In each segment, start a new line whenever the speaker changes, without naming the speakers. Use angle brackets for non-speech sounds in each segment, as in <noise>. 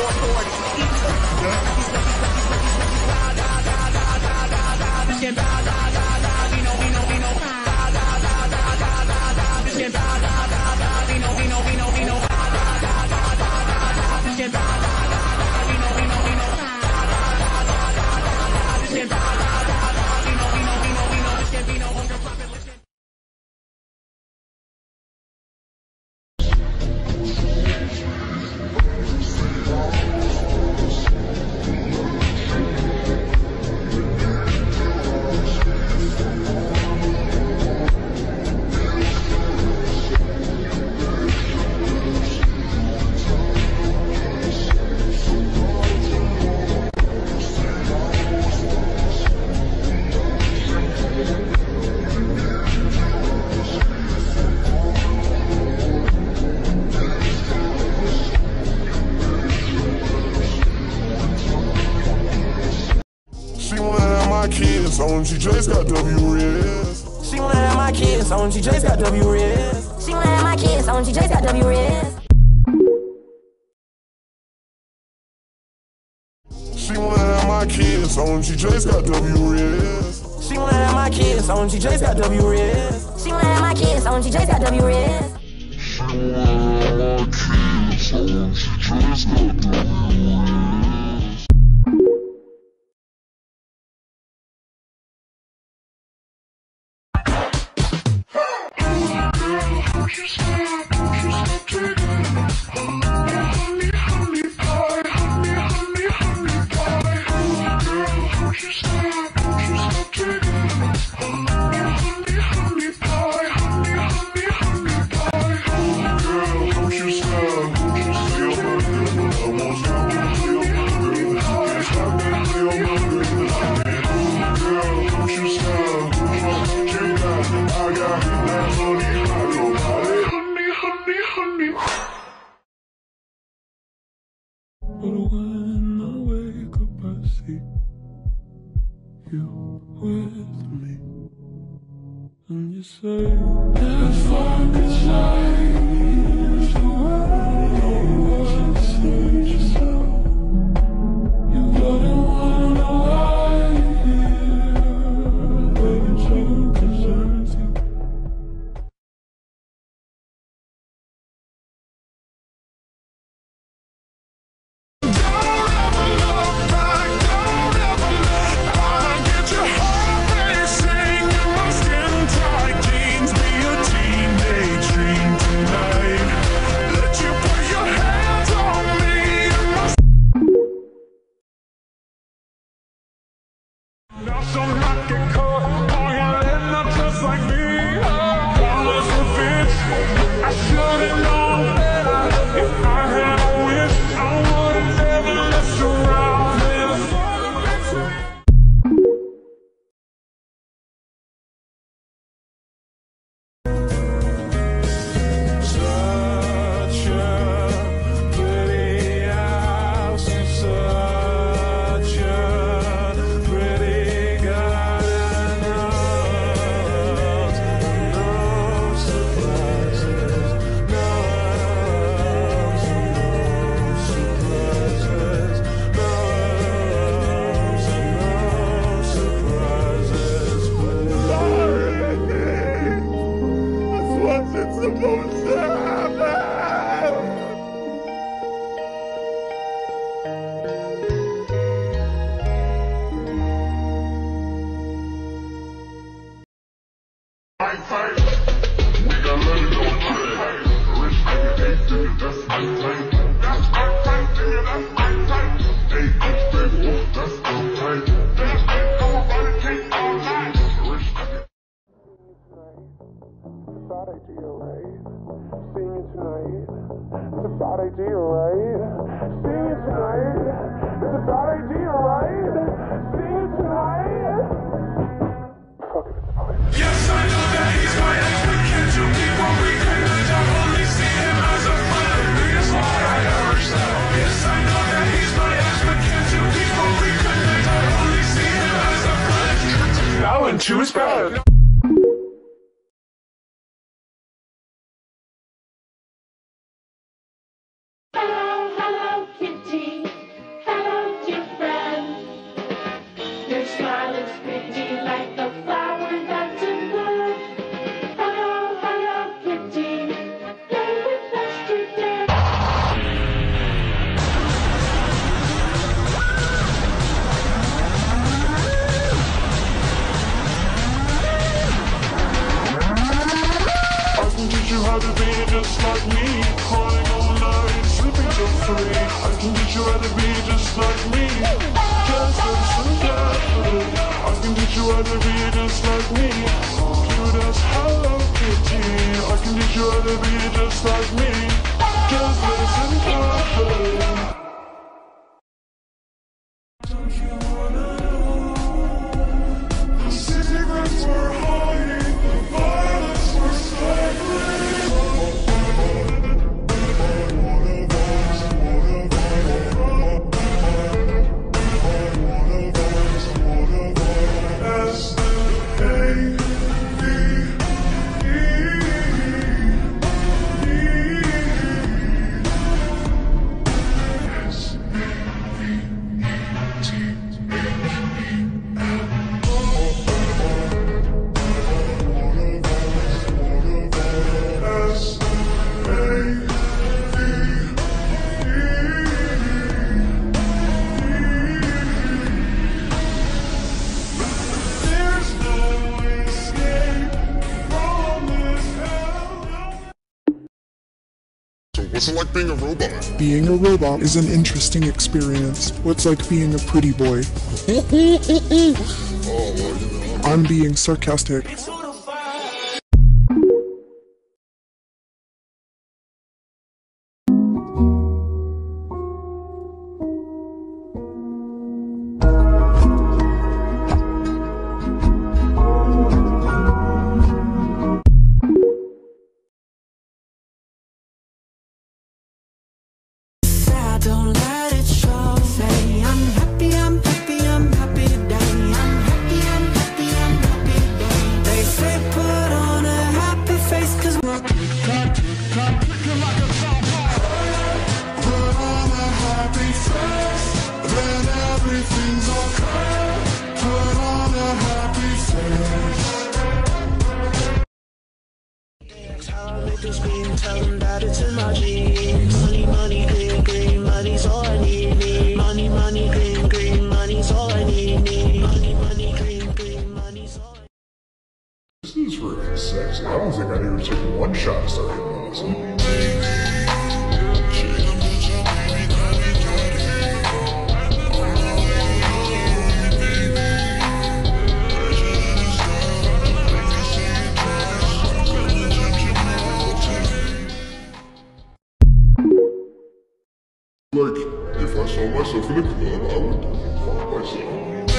North Orange. OMG J's got W wrist.
She wanna have my kids, OMG J's got W wrist.
She wanna have my kids, OMG J's got W wrist.
She wanna have my kids, OMG J's got W wrist.
She wanna have my kids, OMG J's got W wrist.
She wanna have my kids, OMG J's got W wrist.
She wanna have my kids, OMG J's got W
But It's a bad idea, right? Sing it tonight. It's a bad idea, right? Sing it tonight. Fuck it, it's fine.
Yes, I know that he's my ex. We can't do me what we couldn't. I only see him as a friend. The biggest lie I ever said. Yes, I know that he's my ex. We can't do me what we. I only see him as a friend.
Now and choose bad.
It's like
being a robot.
Being a robot is an interesting experience. What's like being a pretty boy. <laughs>
oh, well, you know.
I'm being sarcastic.
Like, if I saw myself in a club, I would fuck myself.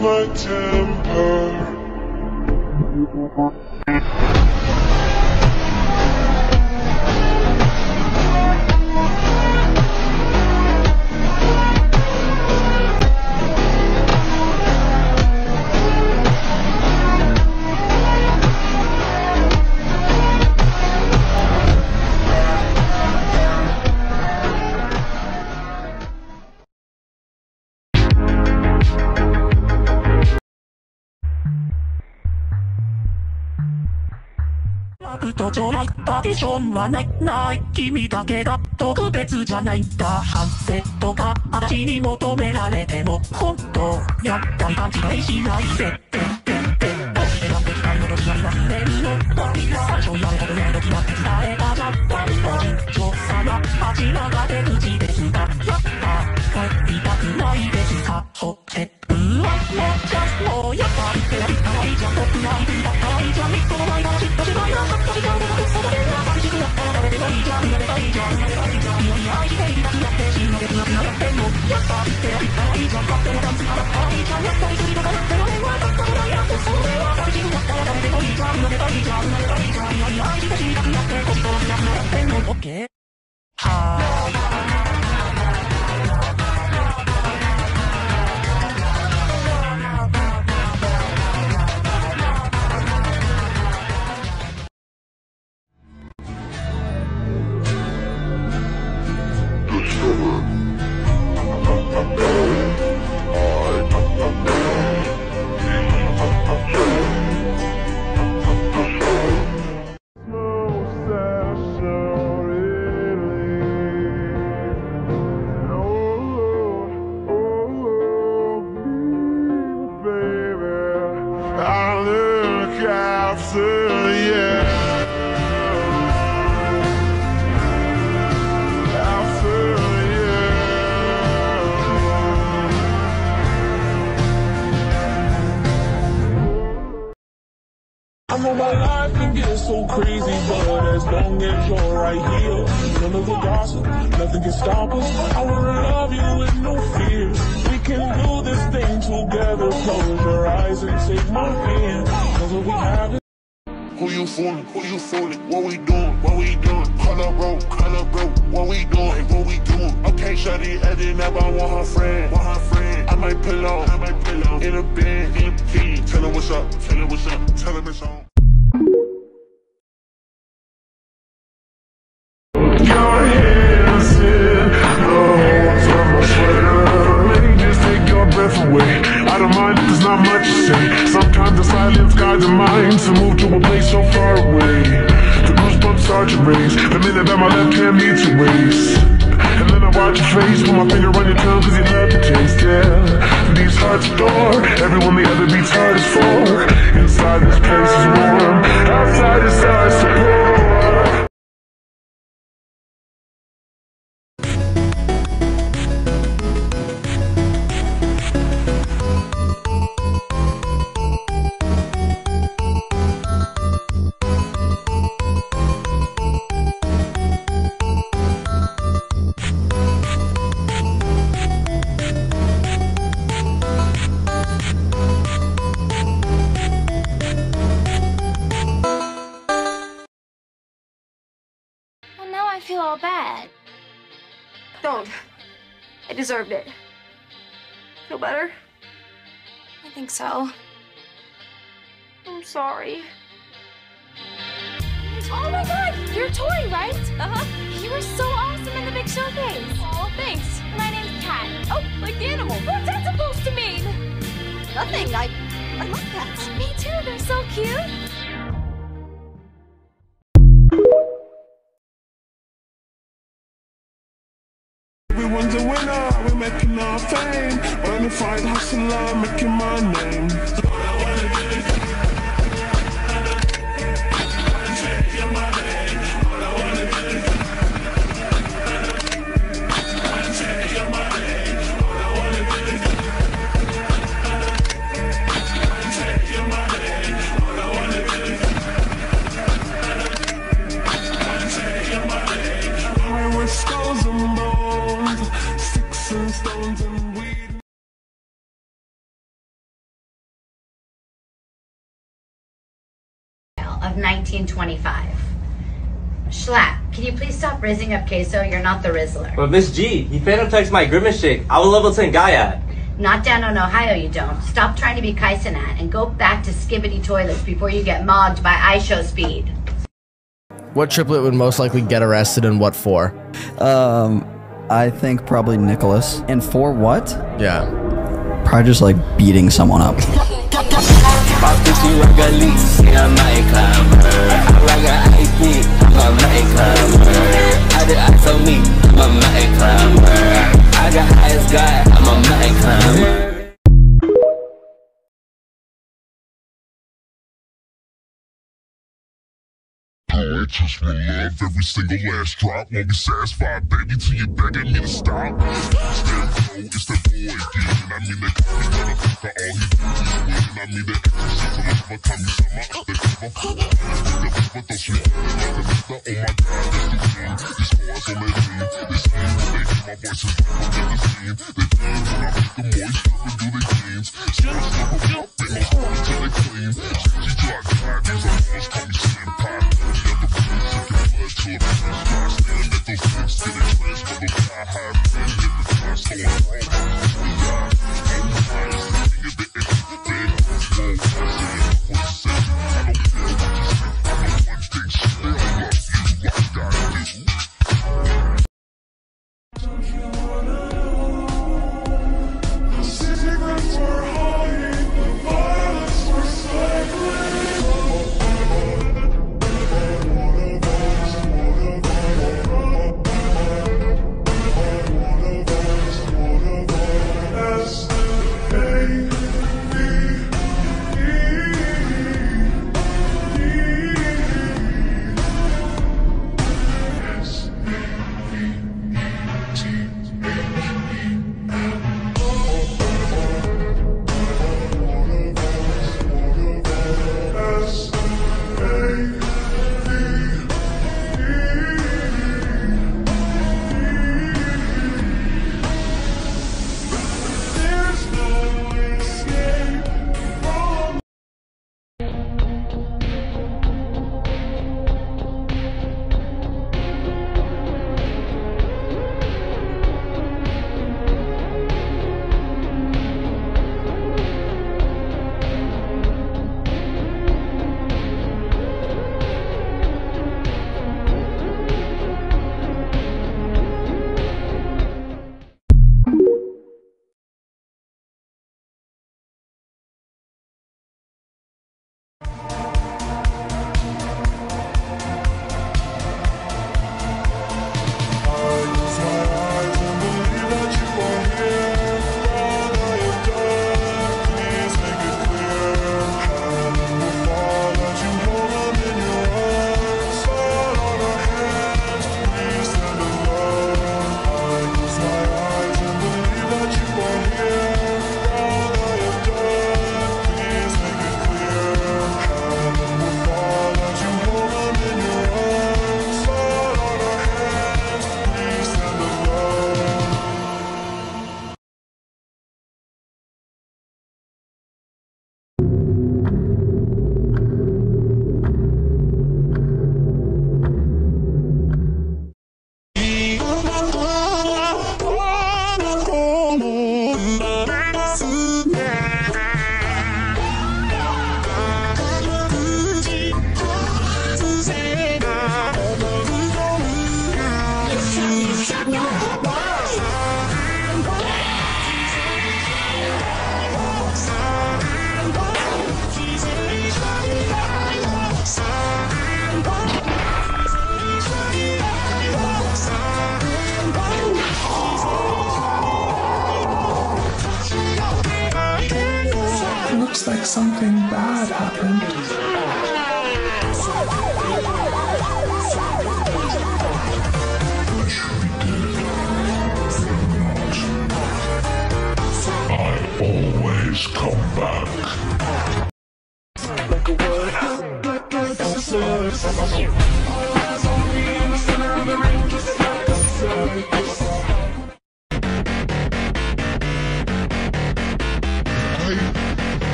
my temper.
じゃないパーティションはないない君だけが特別じゃないんだ。反省とか。私に求められても本当やっぱり勘違いしないでってってって私選んできたものになりますねみの最初言われたとめんど決まって伝えたじゃん調査が街中で口で
you
fooling? Who you fooling? What we doing? What we doing? Color bro, color bro. What we doing? What we doing? Okay, shawty, I didn't ever want her friend. Want her friend. I might pillow. I might pillow. In a bed, in a. Tell her what's up. Tell her what's up. Tell her it's on. time the silence guides the mind to move to a place so far away. The goosebumps start to race the minute that my left hand meets your waist, And then I watch your face, put my finger on your tongue, cause you love the taste, yeah.
Deserved it. Feel better?
I think so.
I'm sorry.
Oh my god, you're Tori, right? Uh-huh. You were so awesome in the big showcase. Oh, thanks. My name's Kat. Oh, like the animal. What's that supposed to mean?
Nothing. I I love cats.
Me too, they're so cute.
Everyone's a winner, we're making our fame. Bonafide hustler, making my name
1925. Schlapp, can you please stop rizzing up queso? You're not the Rizzler.
But Miss G, he fanum taxes my grimace shake. I will level 10 gyatt.
Not down on Ohio, you don't. Stop trying to be Kai Cenat and go back to skibidi toilets before you get mogged by IShowSpeed.
What triplet would most likely get arrested and what for?
Um, I think probably Nicholas. And for what?
Yeah.
Probably just like beating someone up.
I just want love every single last drop. Won't be satisfied, baby, till you begging me to stop. Stand cold, it's that boy again. I mean that coffee motherfucker, all he do is win. I mean that shit till it's become summer. That cover for the but those sweet mister. Oh my god, that's the thing. These boys on that team, they scream when they hear my voice the scene. They feel when I make the moist, never do they games. Still slip up, ain't no story till they clean. She drop drive, these are girls call me like
something bad happened.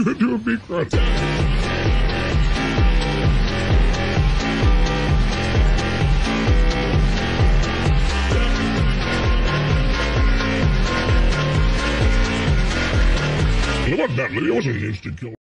she would a big run. It wasn't that. It wasn't an instant kill.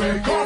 We're